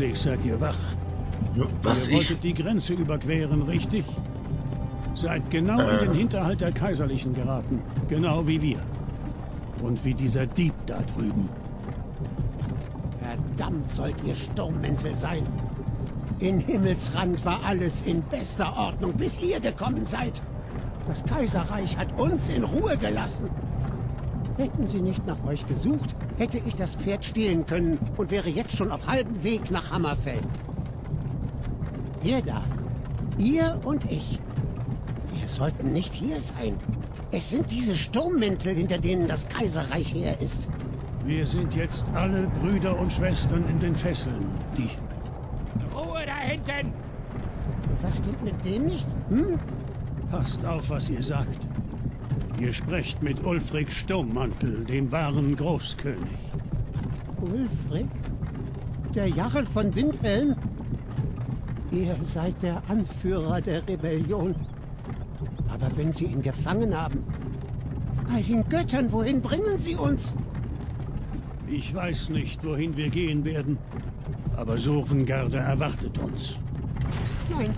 Endlich seid ihr wach. Was ihr ich? wolltet die Grenze überqueren, richtig? Seid genau in den Hinterhalt der Kaiserlichen geraten. Genau wie wir. Und wie dieser Dieb da drüben. Verdammt sollt ihr Sturmmäntel sein. In Himmelsrand war alles in bester Ordnung, bis ihr gekommen seid. Das Kaiserreich hat uns in Ruhe gelassen. Hätten sie nicht nach euch gesucht, hätte ich das Pferd stehlen können und wäre jetzt schon auf halbem Weg nach Hammerfell. Ihr da, ihr und ich, wir sollten nicht hier sein. Es sind diese Sturmmäntel, hinter denen das Kaiserreich her ist. Wir sind jetzt alle Brüder und Schwestern in den Fesseln. Die. Ruhe da hinten! Was stimmt mit dem nicht? Hm? Passt auf, was ihr sagt. Ihr sprecht mit Ulfric Sturmmantel, dem wahren Großkönig. Ulfric? Der Jarl von Windhelm? Ihr seid der Anführer der Rebellion. Aber wenn sie ihn gefangen haben, bei den Göttern, wohin bringen sie uns? Ich weiß nicht, wohin wir gehen werden, aber Sovengarde erwartet uns. Nein,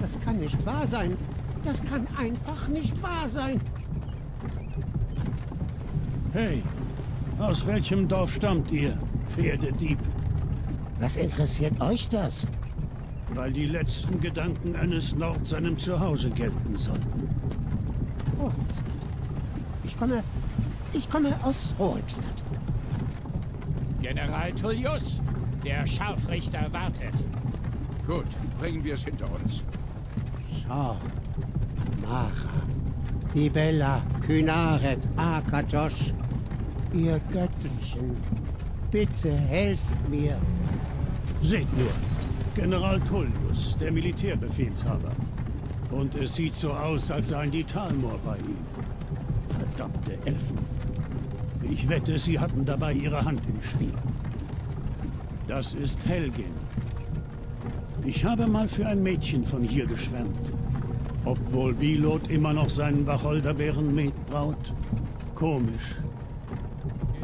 das kann nicht wahr sein. Das kann einfach nicht wahr sein. Hey, aus welchem Dorf stammt ihr, Pferdedieb? Was interessiert euch das? Weil die letzten Gedanken eines Nord seinem Zuhause gelten sollten. Horikstadt. Ich komme. Ich komme aus Horikstadt. General Tullius, der Scharfrichter wartet. Gut, bringen wir es hinter uns. Schau. Mara. Tibella, Kynaret, Akatosh. Ihr Göttlichen. Bitte helft mir. Seht nur, General Tullius, der Militärbefehlshaber. Und es sieht so aus, als seien die Talmor bei ihm. Verdammte Elfen. Ich wette, sie hatten dabei ihre Hand im Spiel. Das ist Helgin. Ich habe mal für ein Mädchen von hier geschwärmt. Obwohl Wilot immer noch seinen Wacholderbeeren Met braut. Komisch.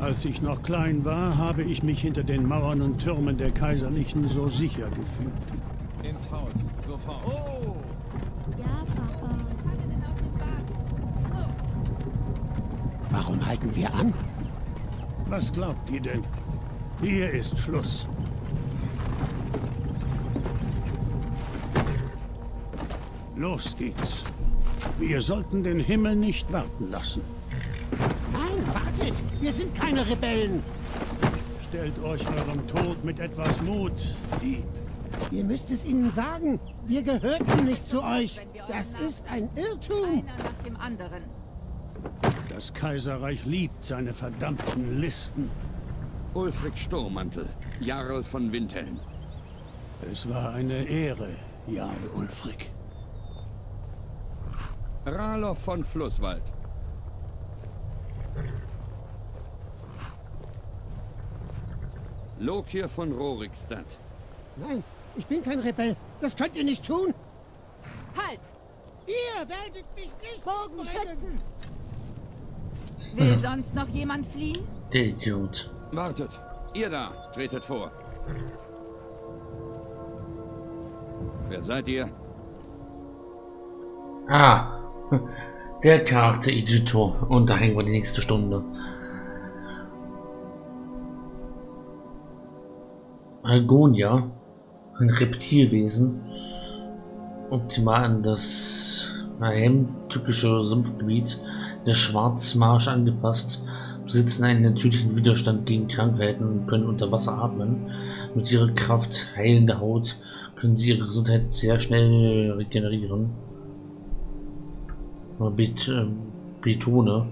Als ich noch klein war, habe ich mich hinter den Mauern und Türmen der Kaiserlichen so sicher gefühlt. Ins Haus, sofort. Oh, Ja, Papa. Warum halten wir an? Was glaubt ihr denn? Hier ist Schluss. Los geht's. Wir sollten den Himmel nicht warten lassen. Wartet! Wir sind keine Rebellen! Stellt euch eurem Tod mit etwas Mut, Dieb. Ihr müsst es ihnen sagen. Wir gehörten nicht zu euch. Das ist ein Irrtum. Einer nach dem anderen. Das Kaiserreich liebt seine verdammten Listen. Ulfric Sturmmantel, Jarl von Windhelm. Es war eine Ehre, Jarl Ulfric. Ralof von Flusswald. Lokir von Rorikstadt. Nein, ich bin kein Rebell. Das könnt ihr nicht tun. Halt! Ihr werdet mich nicht Bogenschützen! Will Ja. sonst noch jemand fliehen? Der Idiot. Wartet, ihr da, tretet vor. Wer seid ihr? Ah, der Charakter-Editor. Und da hängen wir die nächste Stunde. Algonia, ein Reptilwesen, optimal an das heimtückische Sumpfgebiet der Schwarzmarsch angepasst, besitzen einen natürlichen Widerstand gegen Krankheiten und können unter Wasser atmen. Mit ihrer Kraft heilende Haut können sie ihre Gesundheit sehr schnell regenerieren. Bet äh, betone,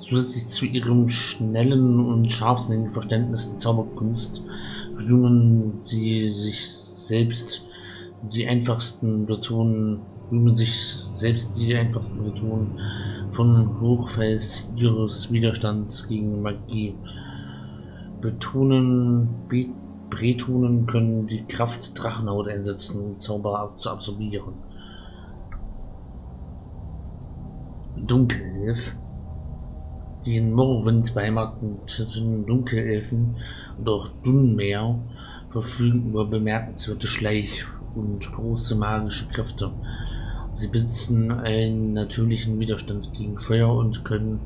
zusätzlich zu ihrem schnellen und scharfsinnigen Verständnis der Zauberkunst rühmen sie sich selbst die einfachsten Versionen, rühmen sich selbst die einfachsten Versionen von Hochfels ihres Widerstands gegen Magie. Betonen, Be Bretonen können die Kraft Drachenhaut einsetzen, um Zauber zu absorbieren. Dunkelhilf. Die in Morrowind beheimateten Dunkelelfen und auch Dunmer verfügen über bemerkenswerte Schleich- und große magische Kräfte. Sie besitzen einen natürlichen Widerstand gegen Feuer und können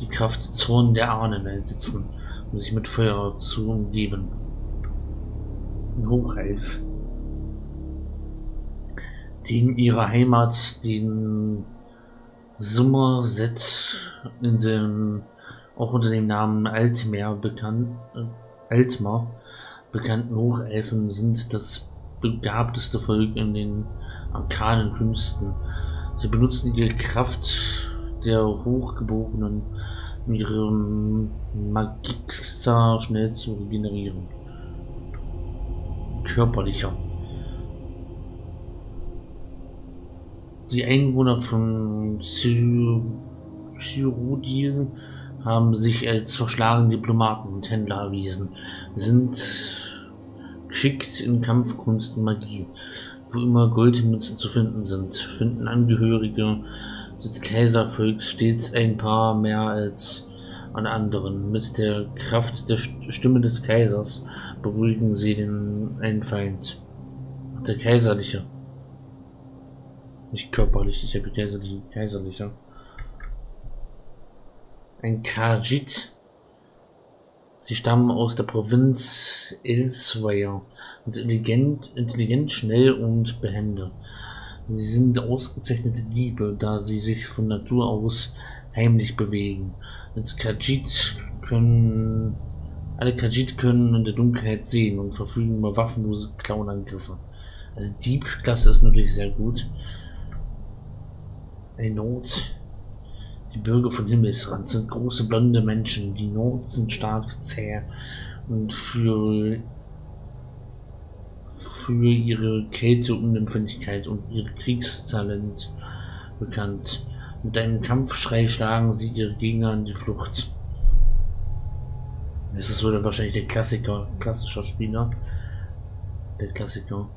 die Kraft Zorn der Ahnen einsetzen, um sich mit Feuer zu umgeben. Hochelf, die in ihrer Heimat den Summerset in dem, auch unter dem Namen Altmer bekannt, äh, Altmar bekannten Hochelfen sind das begabteste Volk in den arkanen Künsten. Sie benutzen ihre Kraft der Hochgeborenen, um ihre Magixa schnell zu regenerieren. Körperlicher. Die Einwohner von Cyrodiil haben sich als verschlagene Diplomaten und Händler erwiesen, sind geschickt in Kampfkunst und Magie. Wo immer Goldmünzen zu finden sind, finden Angehörige des Kaiservolks stets ein paar mehr als an anderen. Mit der Kraft der Stimme des Kaisers beruhigen sie den einen Feind. Der Kaiserliche. Nicht körperlich, ich habe kaiserliche, kaiserlicher. Ein Kajit. Sie stammen aus der Provinz Elsewhere intelligent, intelligent, schnell und behende. Sie sind ausgezeichnete Diebe, da sie sich von Natur aus heimlich bewegen. Als Khajiit können alle Khajiit können in der Dunkelheit sehen und verfügen über waffenlose Klauenangriffe. Also Diebklasse ist natürlich sehr gut. Ein Not. Die Bürger von Himmelsrand sind große blonde Menschen. Die Not sind stark zäh und für für ihre Kälteunempfindlichkeit und ihr Kriegstalent bekannt. Mit einem Kampfschrei schlagen sie ihre Gegner in die Flucht. Das ist so der wahrscheinlich der Klassiker, klassischer Spieler. Der Klassiker.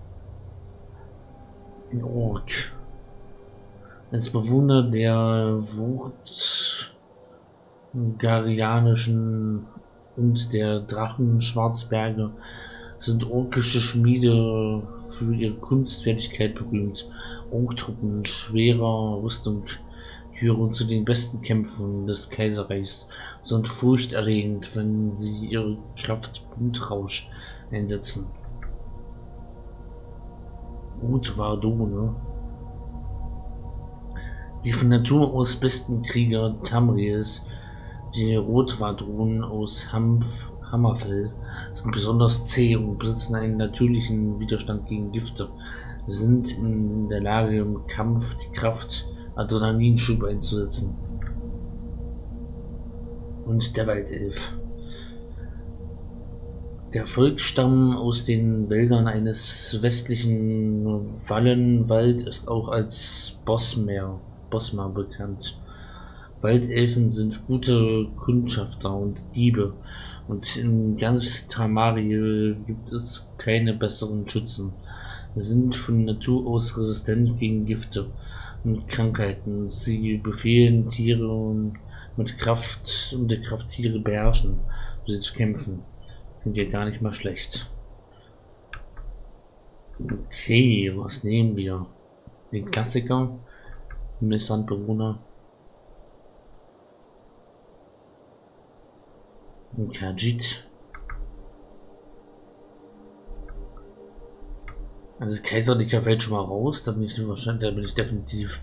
Ein Ork. Als Bewohner der Wurt Garianischen und der Drachen Schwarzberge sind orkische Schmiede für ihre Kunstfertigkeit berühmt. Orktruppen schwerer Rüstung gehören zu den besten Kämpfen des Kaiserreichs, sind furchterregend, wenn sie ihre Kraft Blutrausch einsetzen. Utvardone die von Natur aus besten Krieger Tamriels, die Rotwadronen aus Hanf Hammerfell sind besonders zäh und besitzen einen natürlichen Widerstand gegen Gifte, sind in der Lage im Kampf die Kraft Adrenalinschub einzusetzen. Und der Waldelf. Der Volksstamm aus den Wäldern eines westlichen Wallenwald ist auch als Bosmer, Bosma bekannt. Waldelfen sind gute Kundschafter und Diebe und in ganz Tamariel gibt es keine besseren Schützen. Sie sind von Natur aus resistent gegen Gifte und Krankheiten. Sie befehlen Tiere mit Kraft und der Kraft Tiere beherrschen, um sie zu kämpfen. Klingt ja gar nicht mal schlecht. Okay, was nehmen wir? Den Klassiker, Missandbewohner. Kajit. Also kaiserlicher fällt schon mal raus, da bin ich wahrscheinlich, da bin ich definitiv.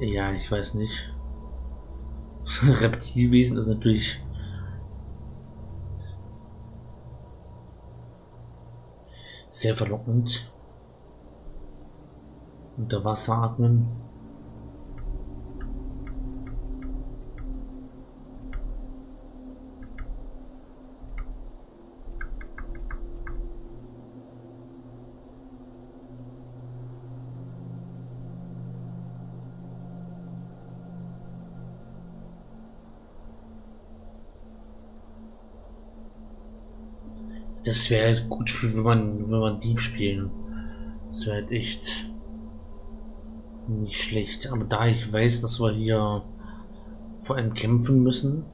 Ja, ich weiß nicht. Reptilwesen ist natürlich sehr verlockend. Unter Wasser atmen. Das wäre halt gut für, wenn man, wenn man Dieb spielen. Das wäre halt echt nicht schlecht. Aber da ich weiß, dass wir hier vor allem kämpfen müssen,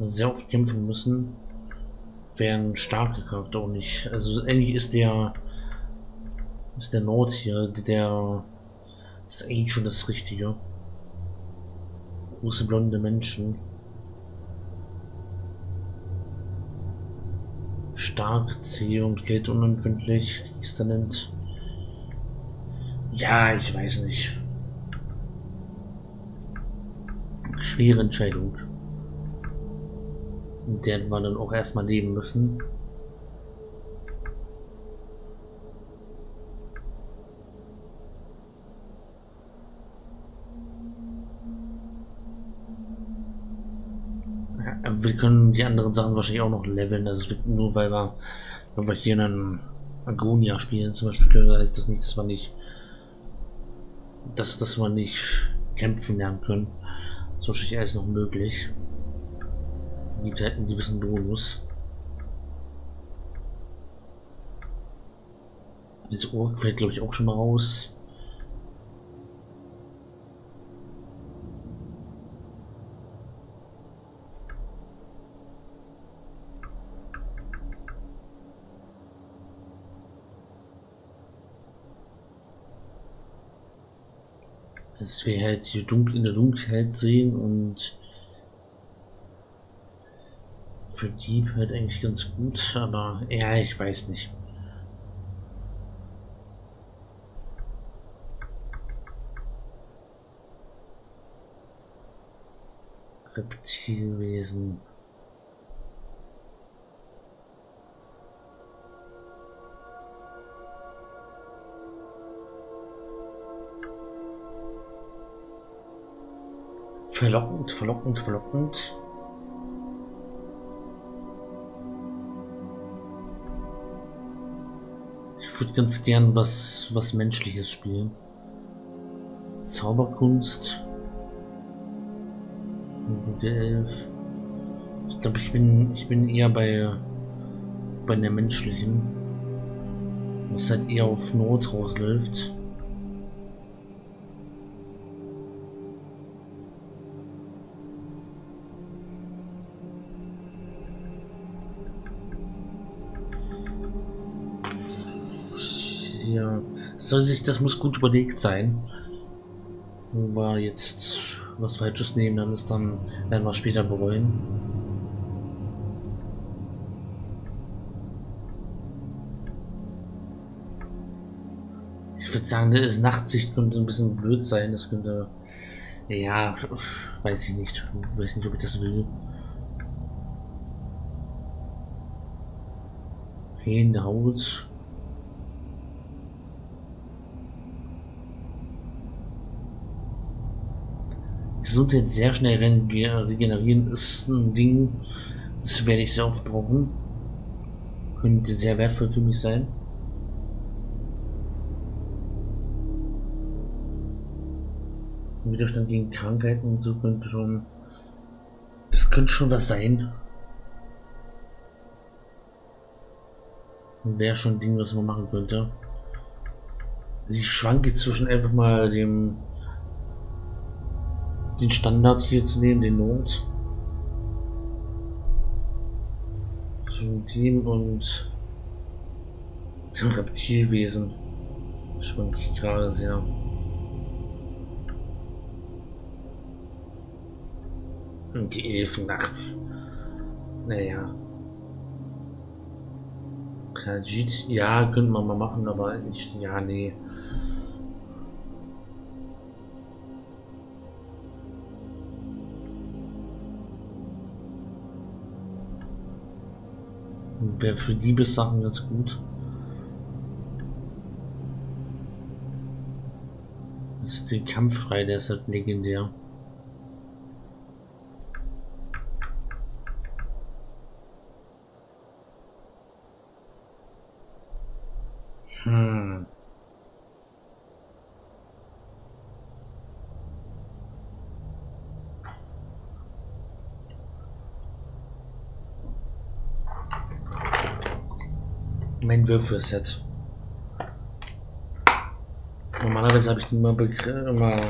sehr oft kämpfen müssen, wären starke Charakter auch nicht. Also eigentlich ist der ist der Nord hier, der ist eigentlich schon das Richtige. Große blonde Menschen. Stark, zäh und geldunempfindlich, nennt. Ja, ich weiß nicht. Schwere Entscheidung. Mit der wir dann auch erstmal leben müssen. Wir können die anderen Sachen wahrscheinlich auch noch leveln. Also nur weil wir, wenn wir hier einen Agonia spielen zum Beispiel, heißt das nicht, dass wir nicht dass, dass wir nicht kämpfen lernen können. Ist wahrscheinlich alles noch möglich. Gibt halt einen gewissen Bonus. Diese Uhr fällt glaube ich auch schon mal raus. Dass wir halt hier dunkel in der Dunkelheit sehen und für Dieb halt eigentlich ganz gut, aber ja, ich weiß nicht. Reptilwesen. Verlockend, verlockend, verlockend. Ich würde ganz gern was, was Menschliches spielen. Zauberkunst. Ich glaube, ich bin, ich bin eher bei, bei der menschlichen. Was halt eher auf Not rausläuft. Soll sich, das muss gut überlegt sein. Wenn wir jetzt was Falsches nehmen, dann ist dann, werden wir später bereuen. Ich würde sagen, das Nachtsicht könnte ein bisschen blöd sein. Das könnte, ja, weiß ich nicht. Weiß nicht, ob ich das will. Hähne Gesundheit sehr schnell regenerieren ist ein Ding, das werde ich sehr oft brauchen. Könnte sehr wertvoll für mich sein. Widerstand gegen Krankheiten und so könnte schon. Das könnte schon was sein. Wäre schon ein Ding, was man machen könnte. Ich schwanke zwischen einfach mal dem den Standard hier zu nehmen, den Not. Zwischen Team und dem Reptilwesen schwanke ich gerade sehr. Und die Elfennacht. Naja. Kajit, ja, könnte man mal machen, aber ich, ja, nee. Wäre für Liebessachen ganz gut. Das ist der Kampfschrei, der ist halt legendär. mein Würfelset. Normalerweise habe ich den immer, immer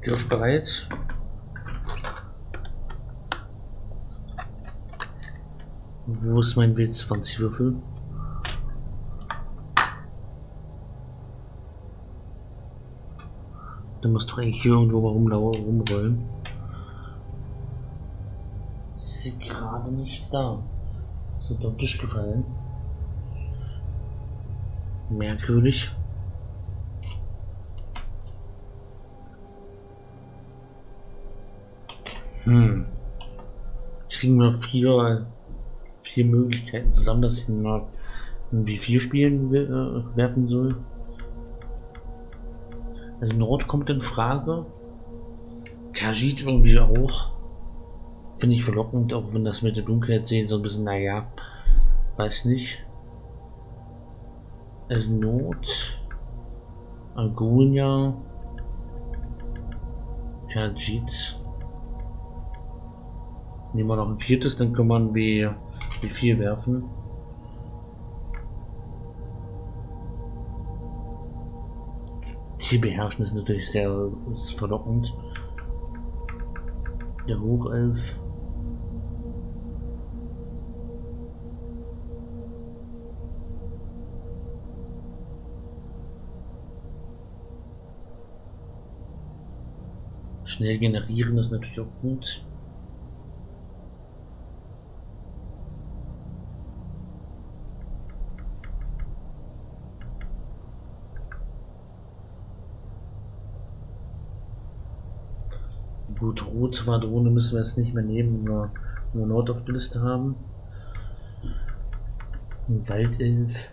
griffbereit. Wo ist mein W20-Würfel? Dann musst du eigentlich hier irgendwo mal rumlaufen, rumrollen. Ist sie gerade nicht da. Ist unter den Tisch gefallen. Merkwürdig. Hm. Kriegen wir vier, vier Möglichkeiten zusammen, dass ich noch ein W4 spielen äh, werfen soll. Also Nord kommt in Frage. Kajit irgendwie auch. Finde ich verlockend, auch wenn das mit der Dunkelheit sehen so ein bisschen, naja, weiß nicht. Es Not. Agonia. Kajit. Nehmen wir noch ein viertes, dann man wie, wie vier werfen. Tier beherrschen ist natürlich sehr verlockend. Der Hochelf. Schnell generieren ist natürlich auch gut. Gut, Rot-Schwadrone müssen wir jetzt nicht mehr nehmen, wir nur Nord auf der Liste haben. Waldelf.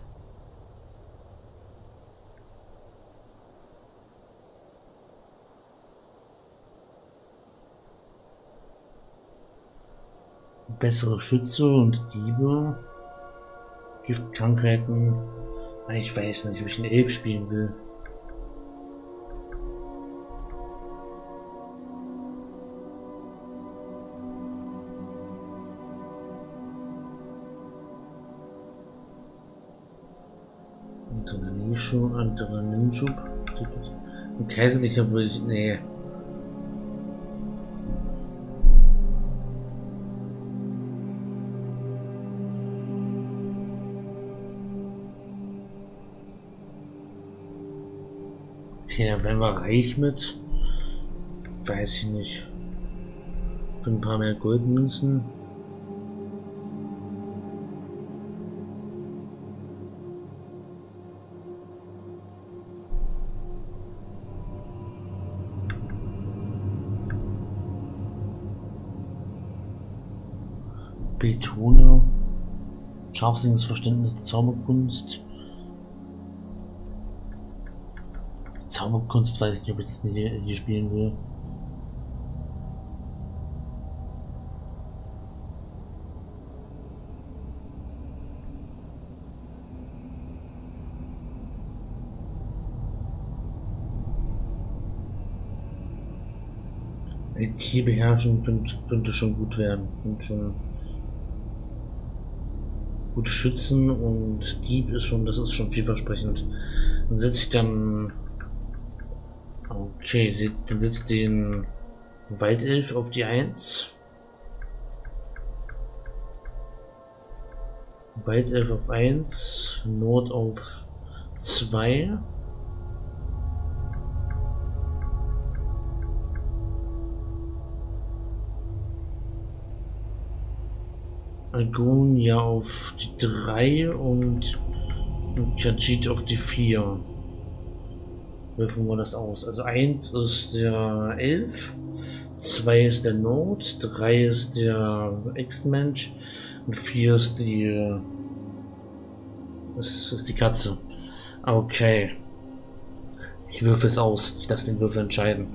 Bessere Schütze und Diebe. Giftkrankheiten. Ich weiß nicht, ob ich einen Elb spielen will. schon andere Ninjub. Ein Kaiserlicher würde ich. Nee. Okay, dann werden wir reich mit. Weiß ich nicht. Für ein paar mehr Goldmünzen. Betone, scharfsinniges Verständnis der Zauberkunst. Zauberkunst weiß ich nicht, ob ich das nicht hier spielen will. IT-Beherrschung könnte, könnte schon gut werden. Und schon gut schützen und Dieb ist schon, das ist schon vielversprechend. Dann setze ich dann, okay, dann setzt den Waldelf auf die 1. Waldelf auf 1, Nord auf 2. Algonia auf die 3 und Kajit auf die 4. Würfen wir das aus. Also 1 ist der 11, 2 ist der Nord, 3 ist der Ex-Mensch und 4 ist die das ist die Katze. Okay. Ich würfel es aus. Ich lasse den Würfel entscheiden.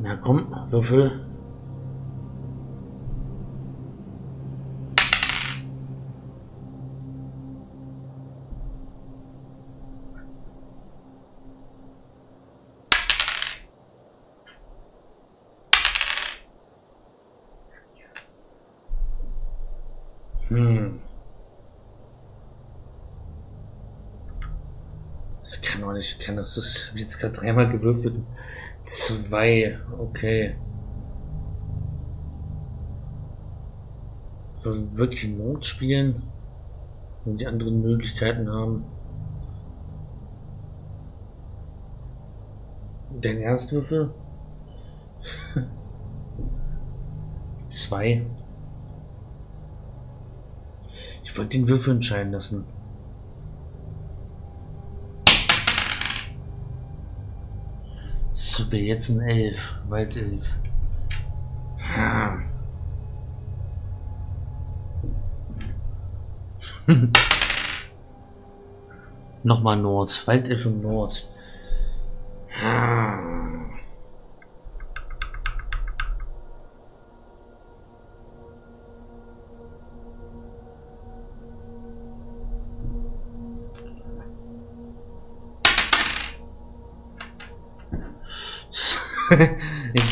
Na komm, Würfel. Hm. Das kann doch nicht, kann das ist jetzt gerade dreimal gewürfelt. Zwei, okay. wir wirklich Not spielen, wenn die anderen Möglichkeiten haben. Den Erstwürfel. Zwei. Ich wollte den Würfel entscheiden lassen. Wäre jetzt ein Elf. Waldelf. Hm. Nochmal Nord. Waldelf im Nord.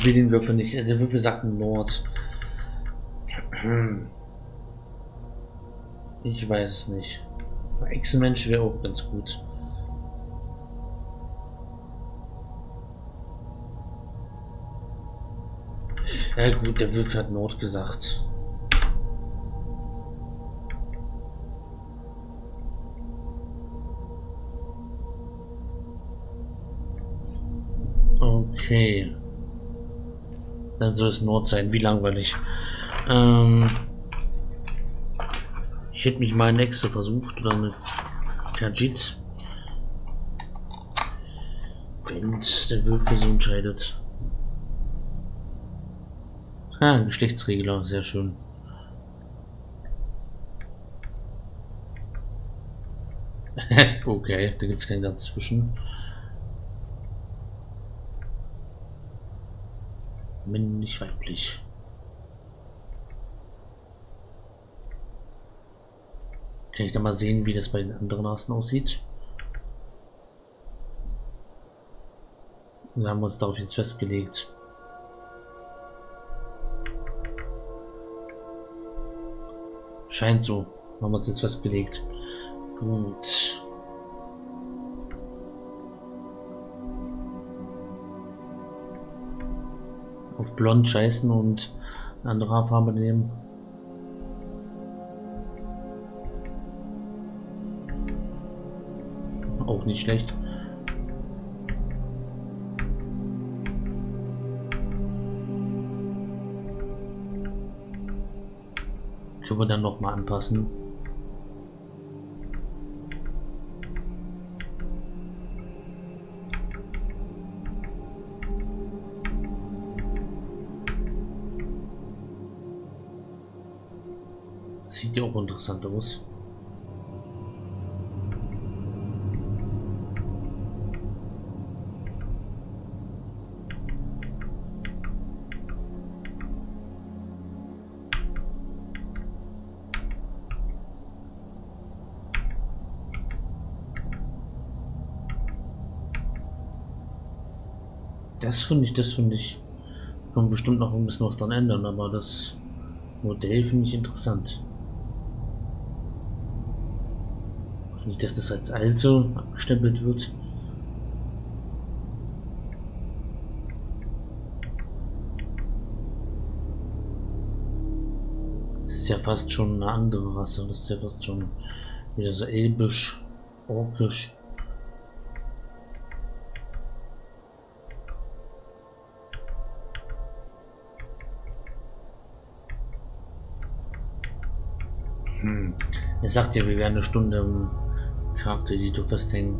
Will den Würfel nicht. Der Würfel sagt Nord. Ich weiß es nicht. Echsenmensch wäre auch ganz gut. Ja gut, der Würfel hat Nord gesagt. Okay. Dann soll es Nord sein. Wie langweilig. Ähm ich hätte mich mal Echse versucht oder eine Kajit. Wenn der Würfel so entscheidet. Ah, Geschlechtsregler, sehr schön. okay, da gibt es keinen dazwischen. Männlich, weiblich. Kann ich da mal sehen, wie das bei den anderen Rassen aussieht? Wir haben uns darauf jetzt festgelegt. Scheint so. Haben wir uns jetzt festgelegt. Gut. Auf blond scheißen und eine andere Haarfarbe nehmen. Auch nicht schlecht. Können wir dann noch mal anpassen. Ja auch interessant aus. Das finde ich, das finde ich, kann bestimmt noch ein bisschen was dran ändern, aber das Modell finde ich interessant. Nicht, dass das als alte abgestempelt wird. Das ist ja fast schon eine andere Rasse. Das ist ja fast schon wieder so elbisch, orkisch. Hm. Er sagt ja, wir werden eine Stunde Charakter, die du festhängen.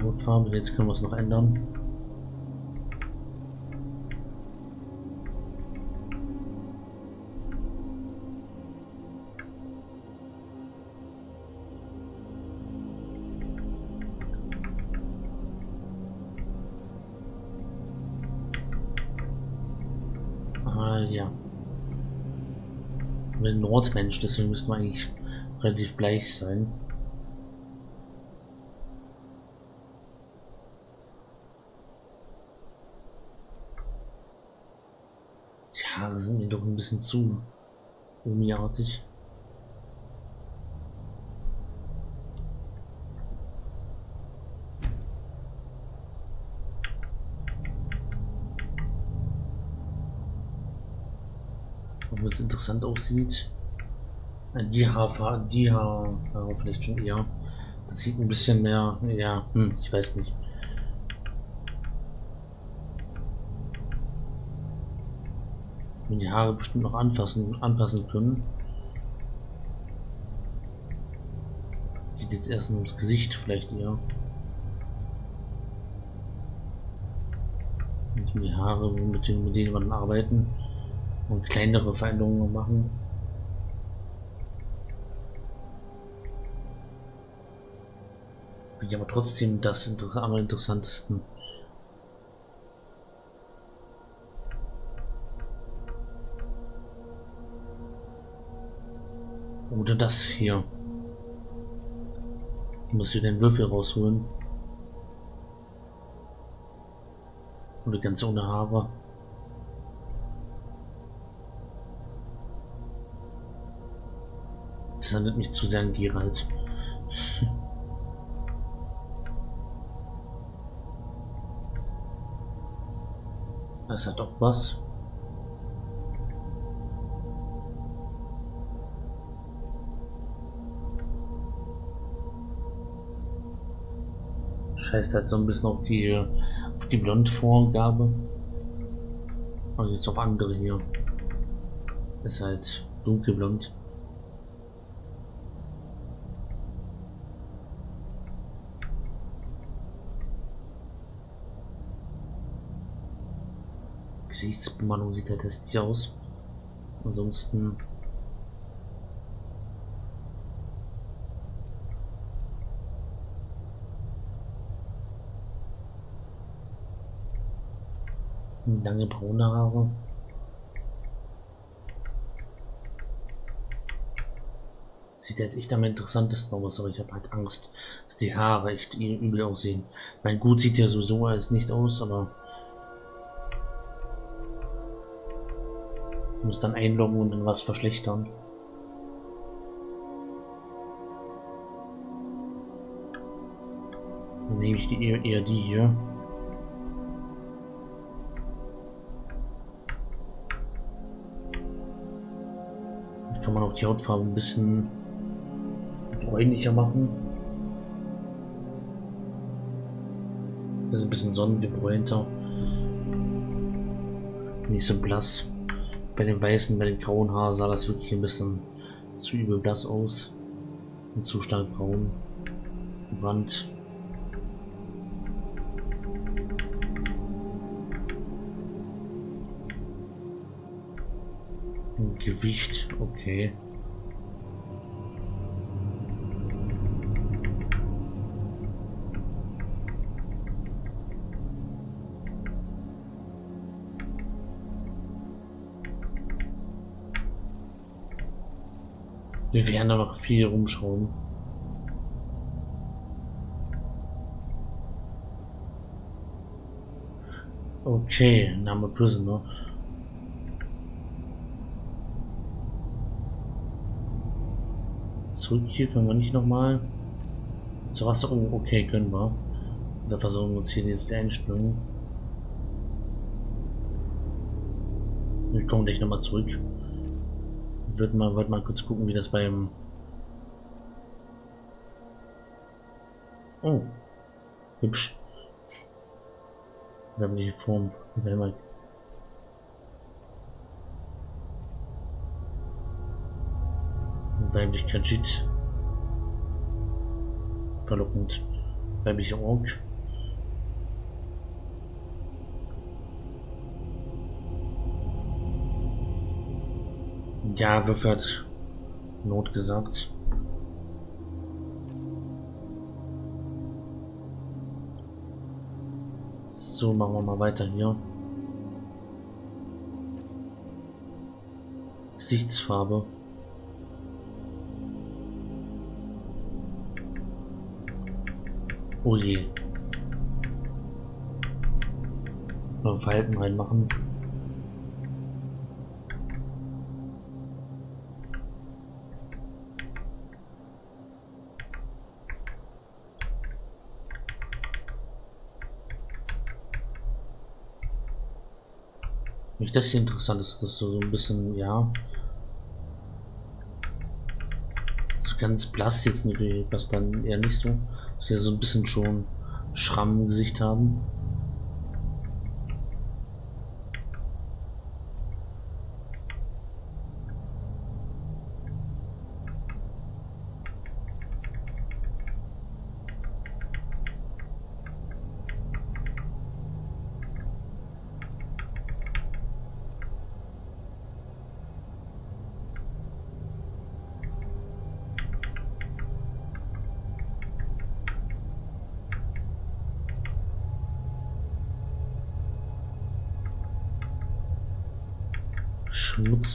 Hautfarbe, jetzt können wir es noch ändern. Ortsmensch, deswegen müsste man eigentlich relativ gleich sein. Die Haare sind mir doch ein bisschen zu umiartig. obwohl es interessant aussieht. Die Haarfarbe, die Haarfarbe vielleicht schon eher. Das sieht ein bisschen mehr, ja, hm, ich weiß nicht. Wenn die Haare bestimmt noch anfassen, anpassen können. Geht jetzt erst ums Gesicht vielleicht eher. Nicht die Haare, mit denen, mit denen dann arbeiten und kleinere Veränderungen machen. Ich aber trotzdem das inter am interessantesten. Oder das hier. Ich muss wieder den Würfel rausholen. Oder ganz ohne Haare. Das erinnert mich zu sehr an Geralt. Das hat auch was. Scheißt halt so ein bisschen auf die auf die Blondvorgabe. Und jetzt auf andere hier. Ist halt dunkelblond. Gesichtsbemannung sieht halt hässlich aus. Ansonsten lange braune Haare. Sieht halt echt am interessantesten aus, aber ich habe halt Angst, dass die Haare echt übel aussehen. Mein Gut sieht ja sowieso alles nicht aus, aber muss dann einloggen und dann was verschlechtern. Dann nehme ich die eher, eher die hier. Jetzt kann man auch die Hautfarbe ein bisschen bräunlicher machen. Das ist ein bisschen sonnengebräunter. Nicht so blass. Bei den weißen, bei den grauen Haaren sah das wirklich ein bisschen zu übelblass aus. Und zu stark braun. Gebrannt. Gewicht, okay. Wir werden da noch viel rumschauen. Okay, Name Prisoner. Zurück hier können wir nicht nochmal. Zur Wasserung, okay, können wir. Da versuchen wir uns hier jetzt die Einstellungen. Wir kommen gleich nochmal zurück würde mal, würd mal kurz gucken, wie das beim... Oh, hübsch. Wir haben die Form. Wir mal Weiblich Kajit. Verlockend. Weibliche Ork. Ja, Würfel hat Not gesagt. So, machen wir mal weiter hier. Gesichtsfarbe. Oh je. Noch Verhalten reinmachen. Nicht das hier interessant ist, dass so ein bisschen, ja. So ganz blass jetzt natürlich, was dann eher nicht so. Dass wir so ein bisschen schon Schramm im Gesicht haben.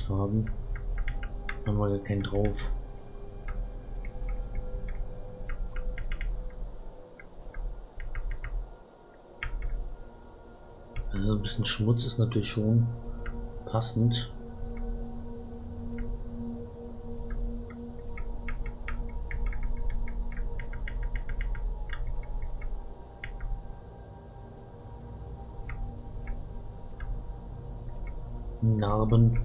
Schmutzfarben. Haben wir gar keinen drauf. Also ein bisschen Schmutz ist natürlich schon passend. Narben.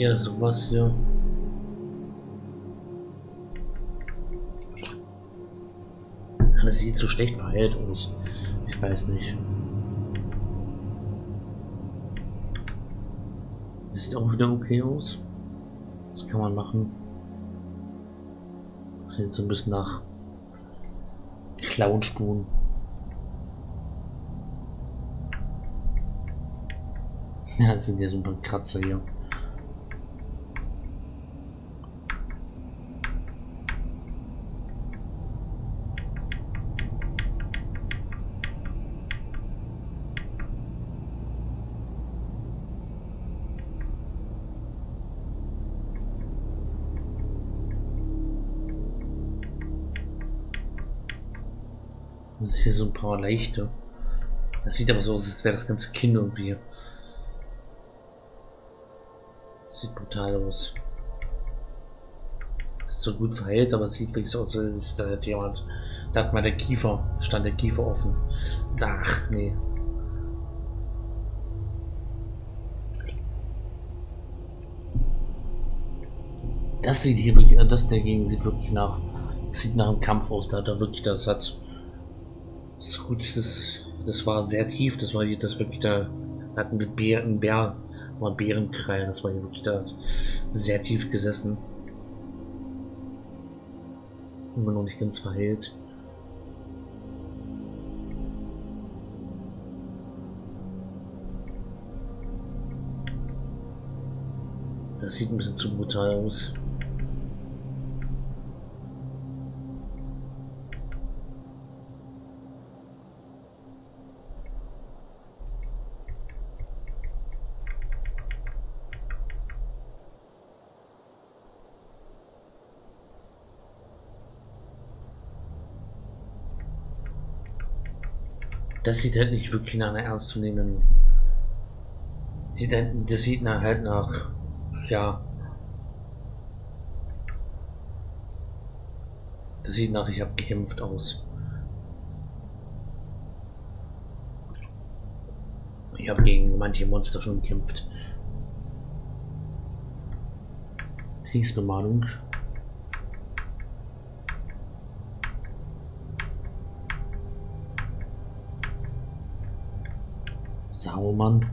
Eher sowas hier. Das sieht so schlecht verheilt aus. Ich weiß nicht. Das sieht auch wieder okay aus. Das kann man machen. Das sieht so ein bisschen nach Clownspuren. Ja, das sind ja so ein paar Kratzer hier. Ist hier so ein paar leichte. Das sieht aber so aus, als wäre das ganze Kind irgendwie. Sieht brutal aus. Ist so gut verheilt, aber sieht wirklich aus, als da hat jemand. Da hat mal der Kiefer, stand der Kiefer offen. Ach, nee. Das sieht hier wirklich, das dagegen sieht wirklich nach, sieht nach einem Kampf aus. Da hat er wirklich, das hat, das gut, das, das war sehr tief. Das war hier, das wirklich da, hat ein Bär, ein Bär mal Bärenkrallen, das war hier wirklich da sehr tief gesessen. Immer noch nicht ganz verheilt. Das sieht ein bisschen zu brutal aus. Das sieht halt nicht wirklich nach einer ernstzunehmenden. Halt, das sieht nach, halt nach. Ja. Das sieht nach, ich habe gekämpft aus. Ich habe gegen manche Monster schon gekämpft. Kriegsbemalung. Saumann.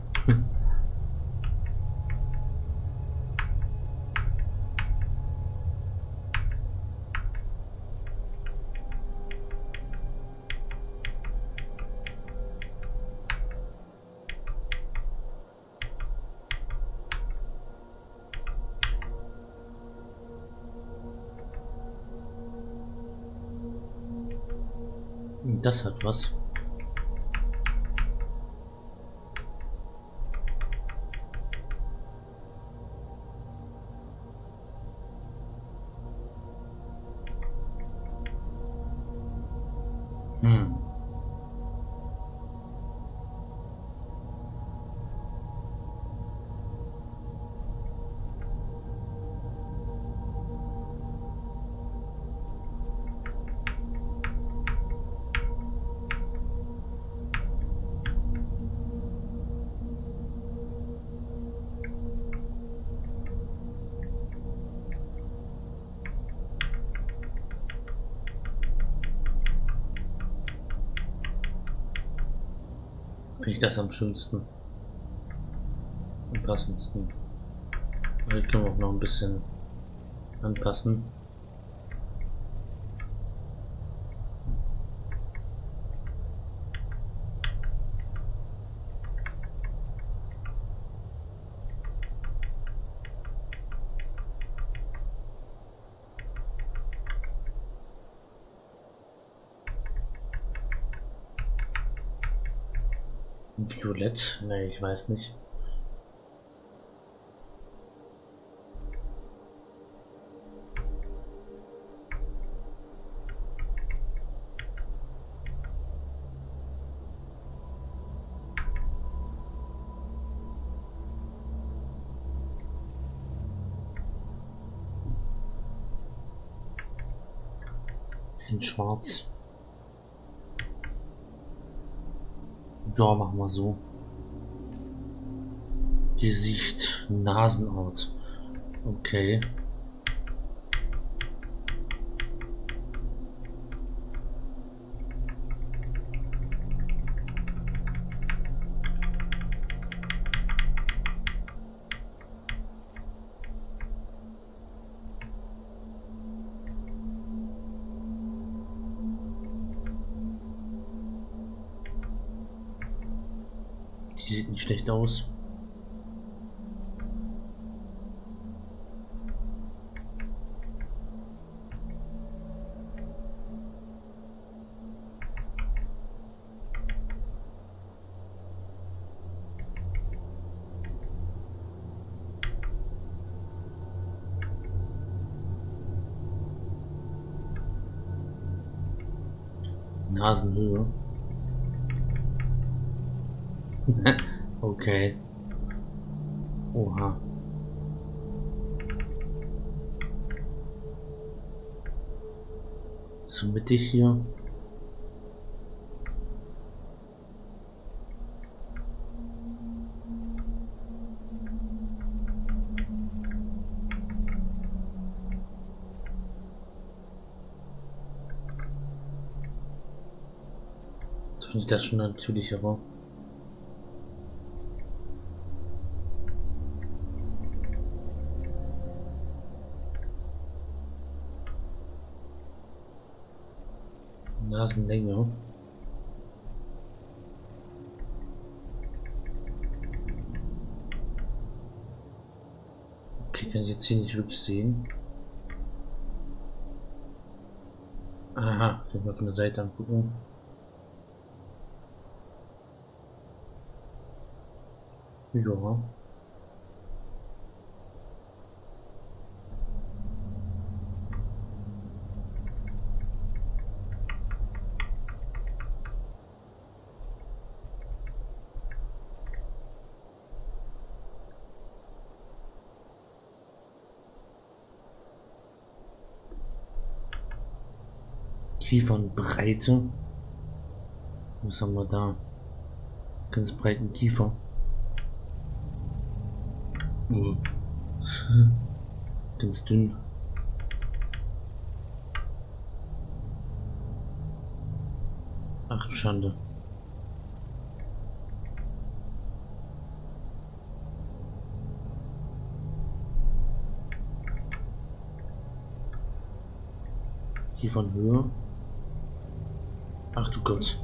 Das hat was. Ich das am schönsten. Am passendsten. Hier können wir auch noch ein bisschen anpassen. Violett? Nee, ich weiß nicht. In schwarz. Ja, machen wir so. Gesicht, Nasenart. Okay. Die sieht nicht schlecht aus. Nasenhöhe. okay. Oha. So mittig hier. Das schon natürlich, aber. Nasenlänge. Okay, kann jetzt hier nicht wirklich sehen. Aha, ich mal von der Seite angucken. Ja. Kiefernbreite. Was haben wir da? Ganz breiten Kiefer. Uh. Ganz dünn. Ach du Schande. Kiefernhöhe. Du Gott.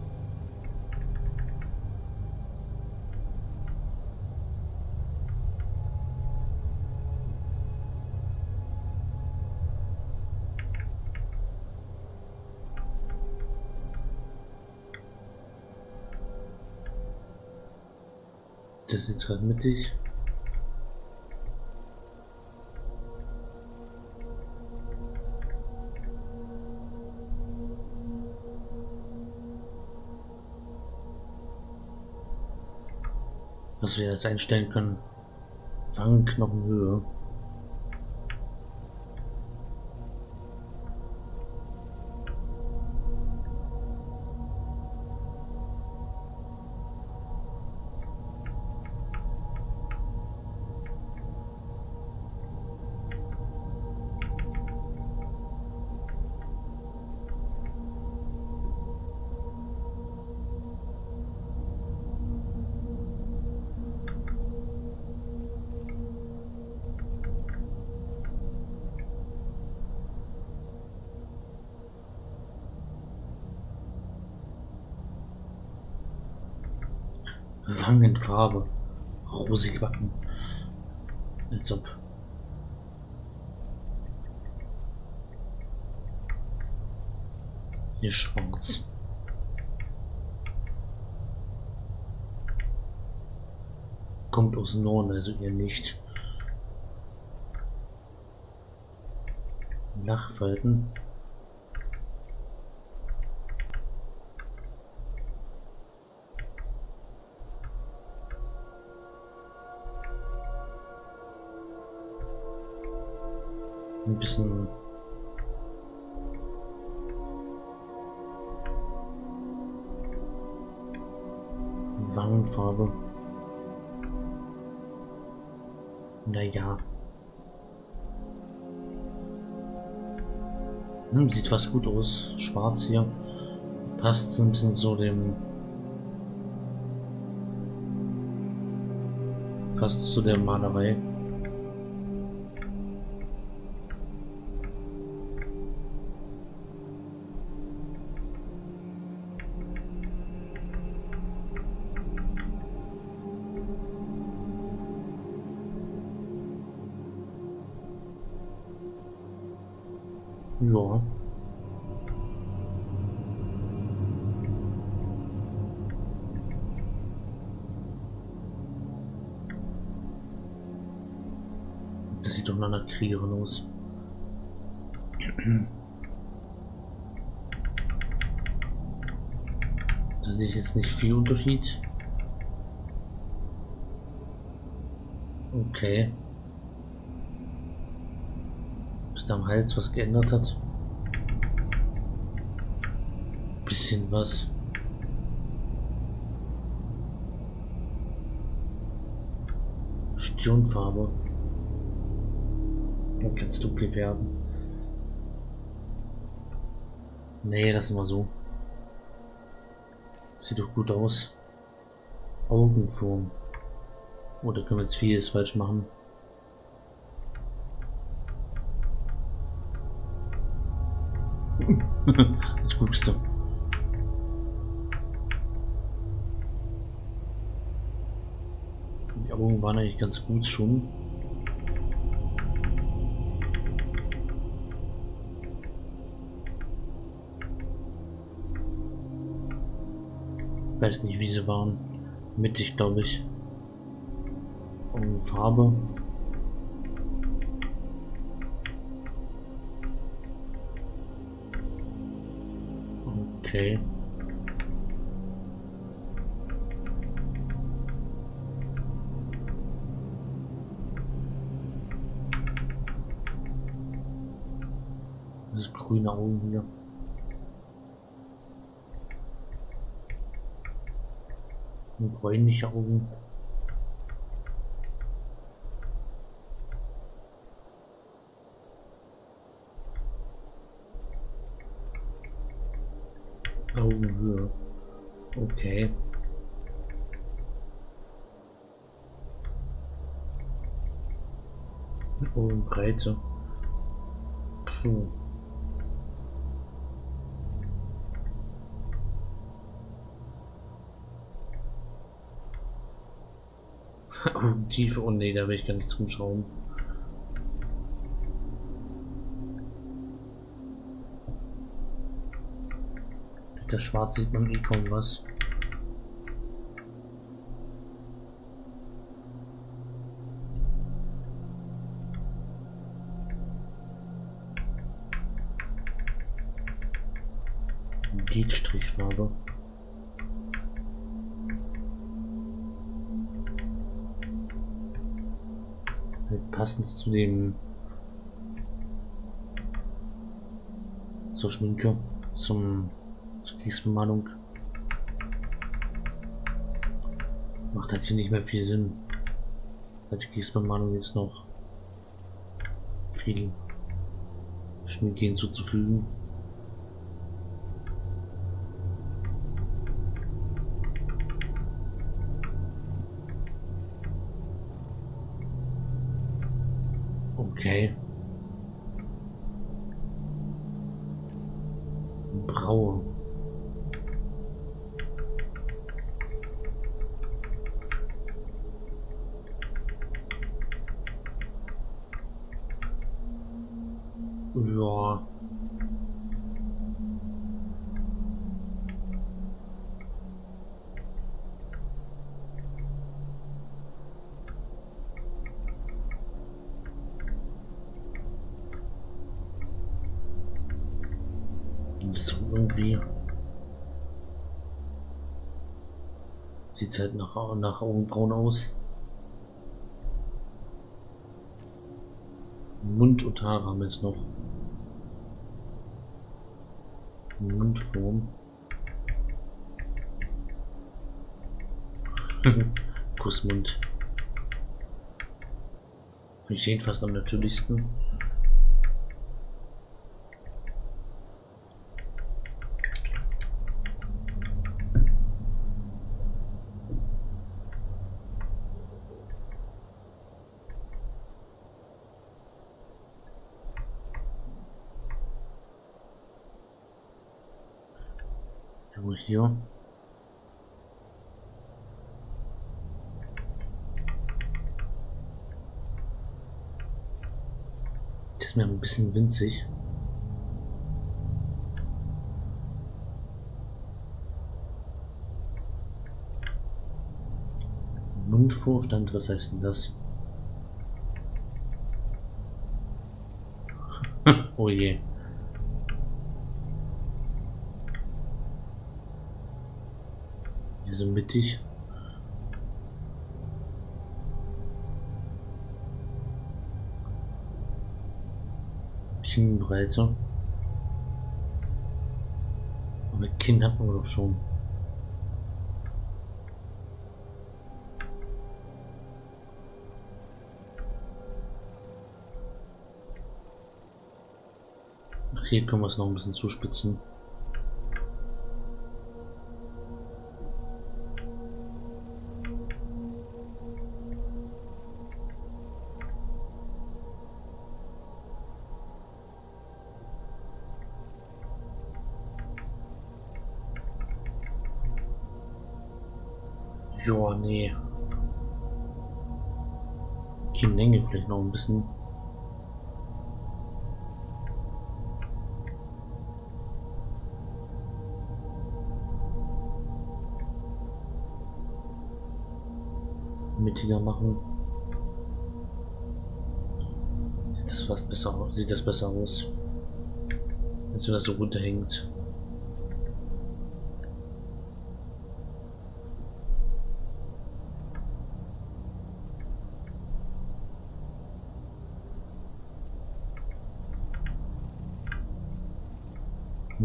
Das ist jetzt gerade mittig. Was wir jetzt einstellen können. Fangknochenhöhe. Wangenfarbe. Rosig Wacken. Als ob. Hier schwarz. Kommt aus Norden, also ihr nicht. Nachfalten. Ein bisschen Wangenfarbe. Naja. Hm, sieht fast gut aus. Schwarz hier. Passt so ein bisschen zu dem. Passt zu der Malerei. Ja. Das sieht doch nach einer Kriegerin aus. Da sehe ich jetzt nicht viel Unterschied. Okay. Bis da am Hals was geändert hat. Bisschen was. Stirnfarbe. Dann kannst du werden. Nee, das mal so. Sieht doch gut aus. Augenform. Oder oh, können wir jetzt vieles falsch machen? Jetzt guckst du. Waren eigentlich ganz gut schon. weiß nicht, wie sie waren. Mittig, glaube ich. Und Farbe. Okay. grüne Augen hier. Und bräunliche Augen. Augenhöhe. Okay. Augenbreite. Puh. Tiefe, oh nee, da will ich gar nicht zuschauen. Das Schwarz sieht man eh kaum was. Gliedstrichfarbe. Halt passend zu dem zur Schminke, zum zur Kriegsbemalung. Macht halt hier nicht mehr viel Sinn. Hat die Kriegsbemalung jetzt noch viel Schminke hinzuzufügen. Okay. Braue. Ja. So irgendwie. Sieht halt nach, nach Augenbrauen aus. Mund und Haare haben wir jetzt noch. Mundform. Kussmund. Finde ich jedenfalls am natürlichsten. Wo hier? Das ist mir ein bisschen winzig. Mundvorstand, was heißt denn das? oh je. Hier so mittig. Kinnbreite. Aber Kinn hat man doch schon. Hier können wir es noch ein bisschen zuspitzen. Vielleicht noch ein bisschen. Mittiger machen. Sieht das fast besser aus? Sieht das besser aus? Als wenn das so runterhängt.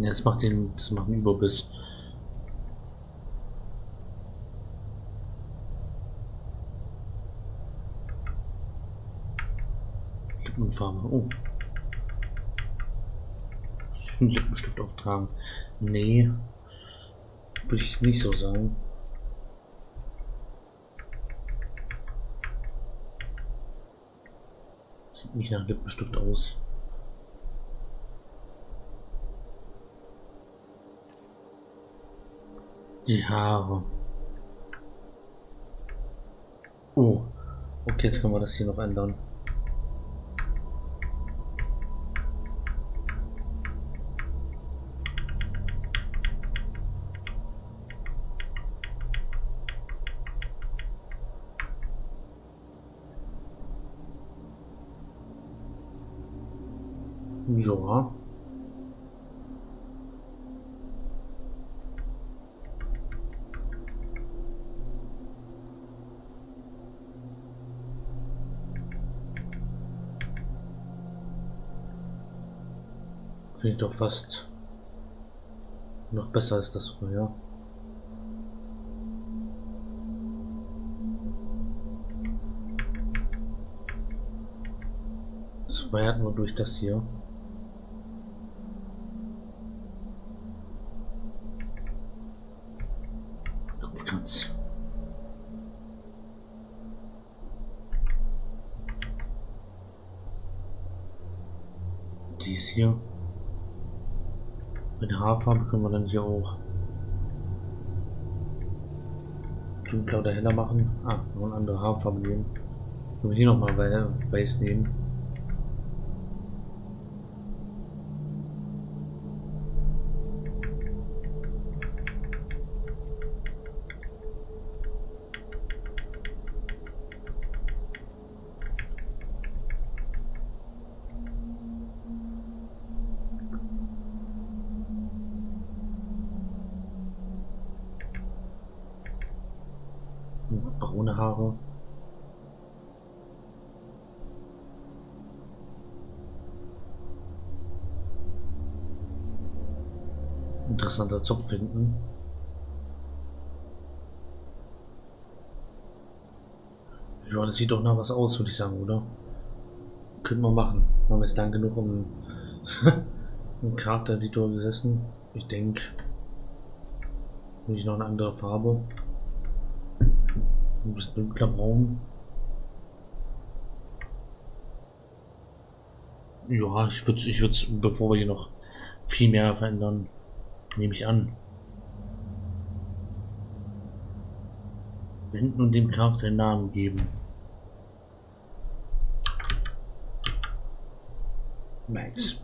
Jetzt macht den, das macht einen Überbiss. Lippenfarbe. Oh. Einen Lippenstift auftragen. Nee. Würde ich es nicht so sagen. Sieht nicht nach Lippenstift aus. Die Haare. Oh. Okay, jetzt können wir das hier noch ändern. Ja. Ich doch fast noch besser als das früher. Das feiert nur durch das hier. Haarfarbe können wir dann hier auch dunkler oder heller machen. Ah, noch eine andere Haarfarbe nehmen. Können wir hier nochmal weiß nehmen. braune Haare. Interessanter Zopf hinten. Ja, das sieht doch nach was aus, würde ich sagen, oder? Könnten wir machen. Haben wir jetzt lang genug um einen Charakter-Editor gesessen? Ich denke, nicht noch eine andere Farbe. Ein bisschen dunkler braun. Ja, ich würde ich bevor wir hier noch viel mehr verändern, nehme ich an. Wenden und dem Charakter einen Namen geben. Max.